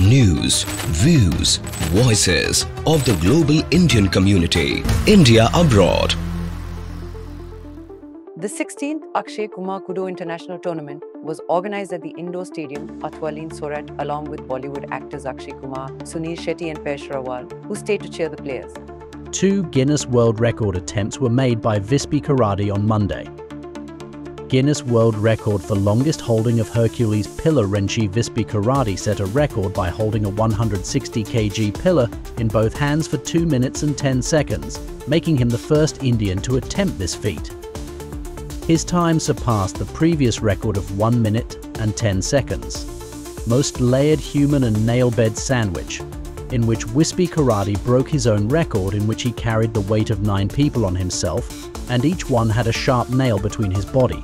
News, views, voices of the global Indian community. India abroad. The 16th Akshay Kumar Kudo International Tournament was organized at the indoor stadium Atwalin Surat along with Bollywood actors Akshay Kumar, Sunil Shetty and Paresh Rawal, who stayed to cheer the players. Two Guinness World Record attempts were made by Vispy Kharadi on Monday. Guinness World Record for longest holding of Hercules pillar Renshi Vispy Kharadi set a record by holding a 160 kg pillar in both hands for 2 minutes and 10 seconds, making him the first Indian to attempt this feat. His time surpassed the previous record of 1 minute and 10 seconds. Most layered human and nail bed sandwich, in which Vispy Kharadi broke his own record in which he carried the weight of nine people on himself, and each one had a sharp nail between his body.